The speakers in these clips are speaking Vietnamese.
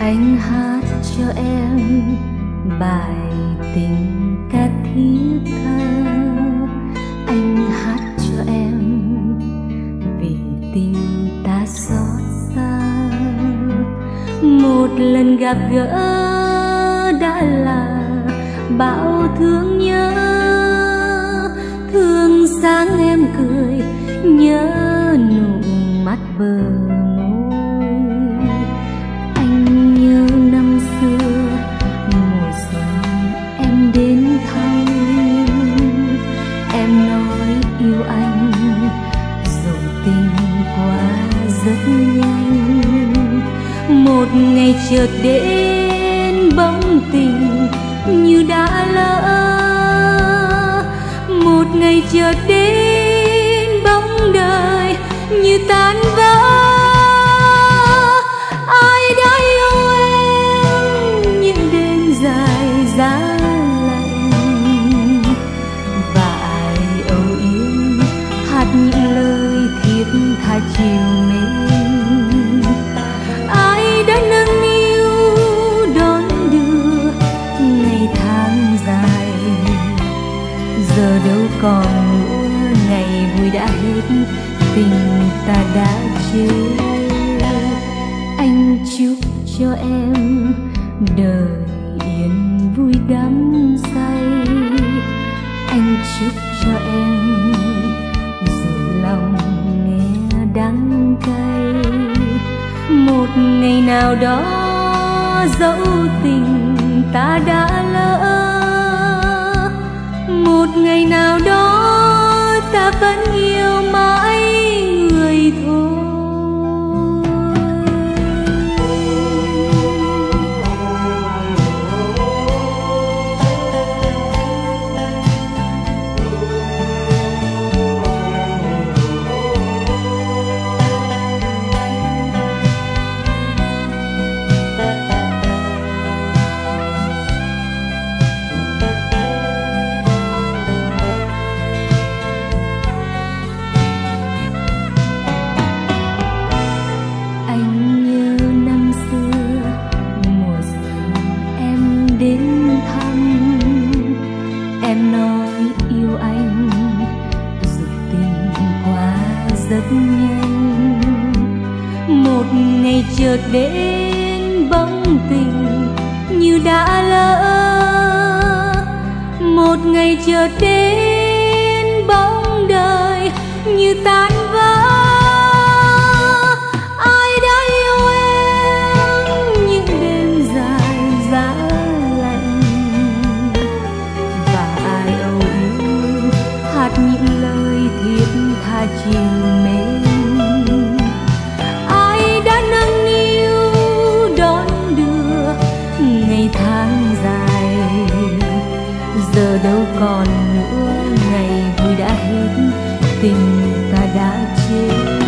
anh hát cho em bài tình ca thiết tha anh hát cho em vì tim ta xót xa. Một lần gặp gỡ đã là bao thương nhớ. Thương sáng em cười nhớ nụ mắt bờ chợt đến bóng tình như đã lỡ. Một ngày chợt đến bóng đời. Còn nữa ngày vui đã hết, tình ta đã chết anh chúc cho em đời yên vui đắm say. Anh chúc cho em dù lòng nghe đắng cay. Một ngày nào đó dẫu tình ta đã lỡ một ngày nào đó ta vẫn yêu đến thăm. Em nói yêu anh rụt tình quá rất nhanh. Một ngày chợt đến bóng tình như đã lỡ. Một ngày chợt đến bóng đời như tan đâu còn nữa ngày vui đã hết, tình ta đã chết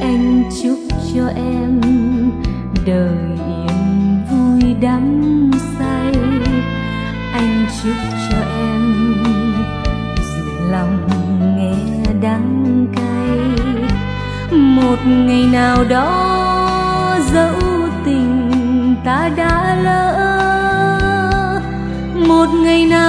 anh chúc cho em đời yên vui đắm say. Anh chúc cho em dù lòng nghe đắng cay. Một ngày nào đó dẫu tình ta đã lỡ một ngày nào